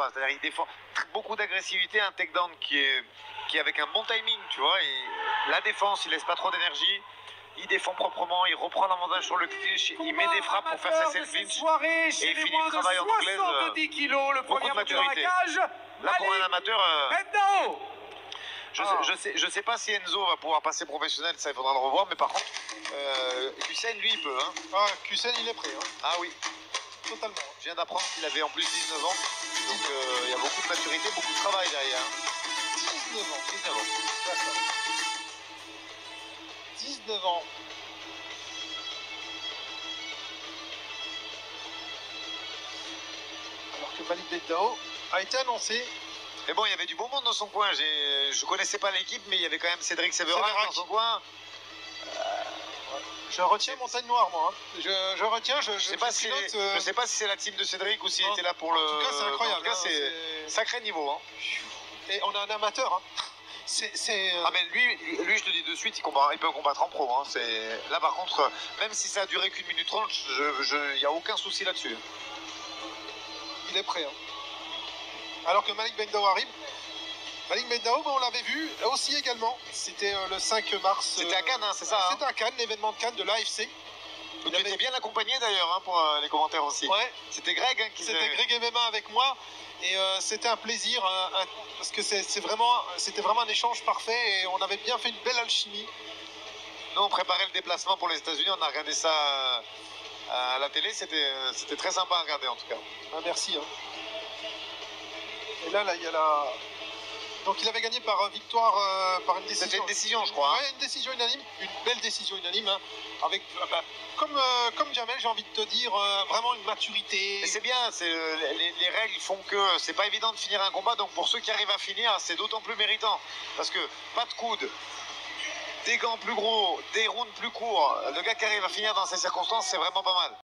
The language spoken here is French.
combat. C'est-à-dire il défend beaucoup d'agressivité, un takedown qui est, qui est avec un bon timing, tu vois. Et la défense, il laisse pas trop d'énergie. Il défend proprement, il reprend l'avantage sur le clinch, il met des frappes pour faire cesser le clinch. Soirée Et chez il les finit le de travail en anglaise, 70 kilos, le beaucoup premier de amateur à la maturité. cage. Là, pour un amateur, euh, je, Ah. sais, je, sais, je sais pas si Enzo va pouvoir passer professionnel, ça il faudra le revoir, mais par contre, euh, lui, il peut. Hein. Ah, Kusen, il est prêt, hein, Ah oui, totalement. je viens d'apprendre qu'il avait en plus 19 ans, donc euh, il y a beaucoup de maturité, beaucoup de travail derrière. hein. 19 ans. 19 ans. D'accord. 19 ans. Alors que Malik Bendao a été annoncé. Mais bon, il y avait du bon monde dans son coin. Je connaissais pas l'équipe, mais il y avait quand même Cédric Sévérac. dans son coin. Je retiens Montagne Noire, moi. hein. Je, je retiens, je, Je sais pas si, pilote, euh, je sais pas si c'est la team de Cédric ou s'il non. était là pour le. En tout cas, c'est incroyable. En tout cas, hein, c'est c'est- sacré niveau. Hein. Et on a un amateur. hein. C'est. c'est, euh, Ah mais lui, lui, je te dis de suite, il, combat, il peut combattre en pro. Hein. C'est là par contre, euh, même si ça a duré qu'une minute trente, je, je, y a aucun souci là-dessus. il est prêt. hein. Alors que Malik Bendao arrive. Malik Bendao, ben, on l'avait vu aussi également. C'était euh, le 5 mars. C'était euh, à Cannes, hein, c'est ça. Hein. C'était à Cannes, l'événement de Cannes de l'AFC. Tu Il avait- étais bien accompagné d'ailleurs hein, pour euh, les commentaires aussi. Ouais, C'était Greg qui C'était Greg MMA avec moi et euh, c'était un plaisir un- parce que c'est c'est vraiment c'était vraiment un échange parfait et on avait bien fait une belle alchimie. Nous, on préparait le déplacement pour les États-Unis, on a regardé ça euh, à la télé, c'était euh, c'était très sympa à regarder en tout cas. Ah, merci. hein. Et là là il y a la donc il avait gagné par euh, victoire euh, par une C'était décision. une décision, je crois. hein. Ouais, une décision unanime, une belle décision unanime hein, avec ah bah, comme euh, comme Jamel, j'ai envie de te dire euh, vraiment une maturité. C'est bien, euh, les, les règles font que c'est pas évident de finir un combat, donc pour ceux qui arrivent à finir, c'est d'autant plus méritant. Parce que pas de coude, des gants plus gros, des rounds plus courts, le gars qui arrive à finir dans ces circonstances, c'est vraiment pas mal.